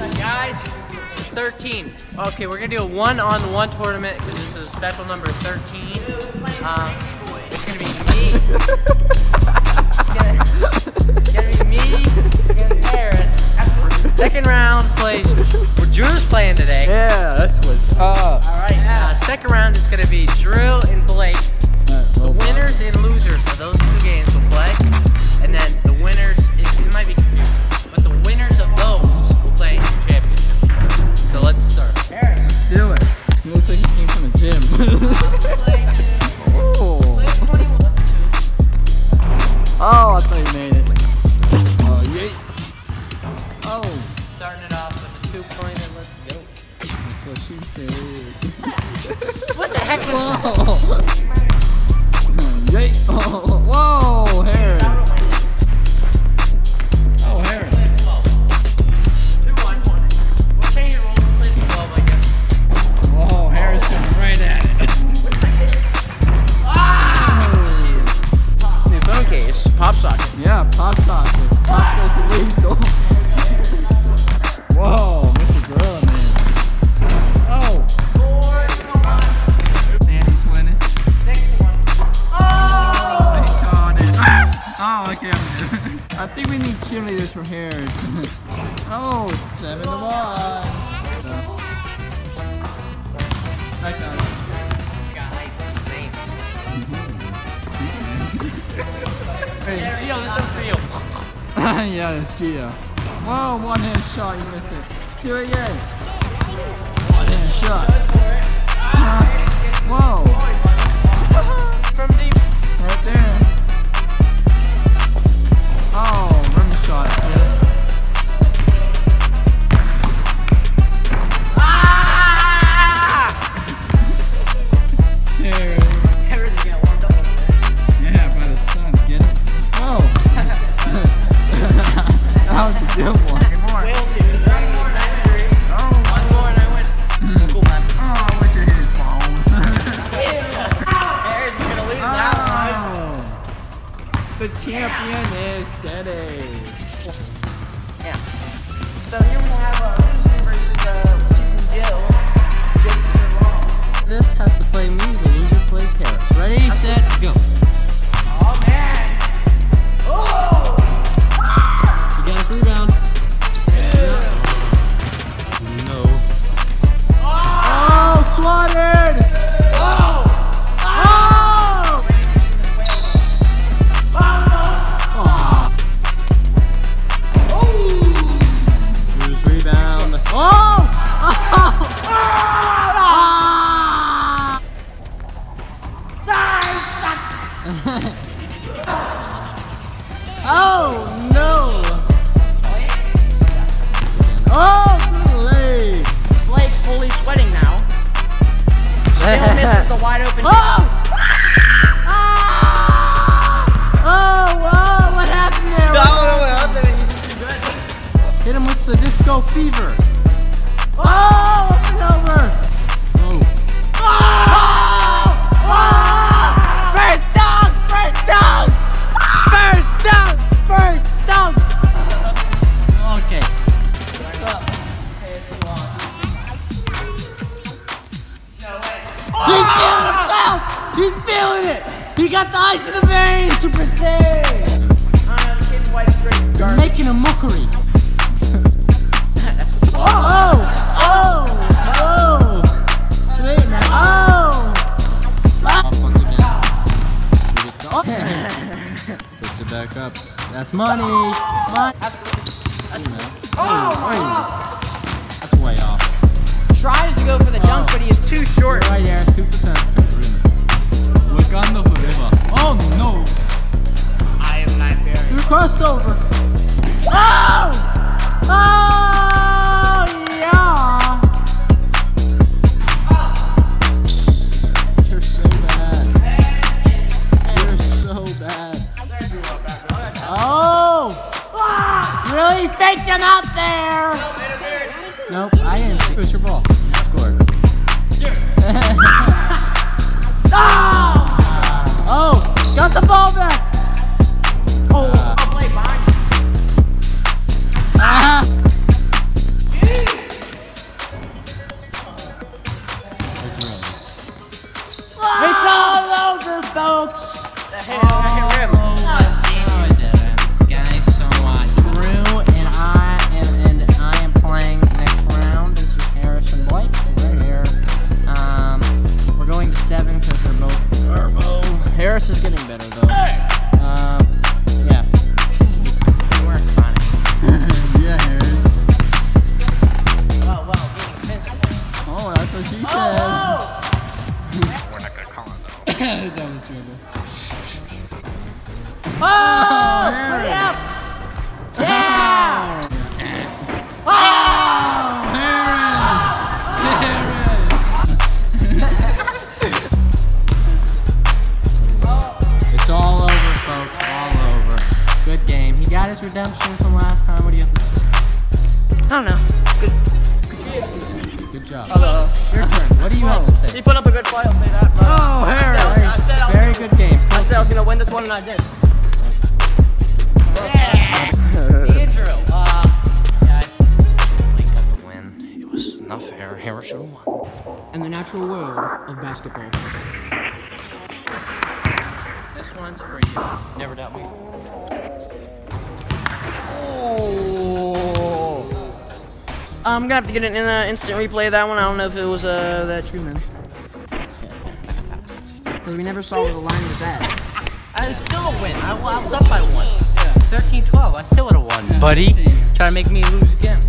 Guys, this is 13. Okay, we're gonna do a one-on-one tournament because this is special number 13. Um, it's gonna be me. it's, gonna, it's gonna be me against Harris. Second round plays. Drew's playing today. Yeah, that's what's up. All right. Uh, second round is gonna be Drew and Blake. The winners and losers of those yeah, it's Gia. Whoa, one hand shot, you miss it. Do it again. One hand shot. Whoa, a one. Nine more, nine. Oh, One more and I win. Oh, I wish I hit his balls. Is gonna lose that Oh, the champion is Daddy. Yeah. So here we have uh, loser versus uh, Chicken Joe. Jason This has to play me, the loser plays Harris. Still wide open. Oh! Ah! Oh, whoa, what happened there? I don't know what happened. He's too good. Hit him with the disco fever. Oh, up and over. Making a mockery. oh! Oh! Oh! Sweet man. Oh! Off once again. Puts it back up. That's money. Money. Oh! oh. That's way off. Tries to go for the dunk, but he is too short. Right there, two percent. Crossed over. Oh, oh, oh! Yeah! Oh, yeah! Oh! it's all over, folks. All over. Good game. He got his redemption from last time. What do you have to say? I don't know. Good. Good job. Hello. Your turn. What do you have to say? He put up a good fight. I'll say that. Oh, Harry. Very good game. I said I was gonna win this one, and I did. Fair. Harris should have won. in the natural world of basketball. This one's for you. Never doubt me. I'm gonna have to get an in uh, instant replay of that one. I don't know if it was uh, that true, man. Because we never saw where the line was at. I still a win. I, I was up by one. 13-12. I still would have won. Buddy, trying to make me lose again.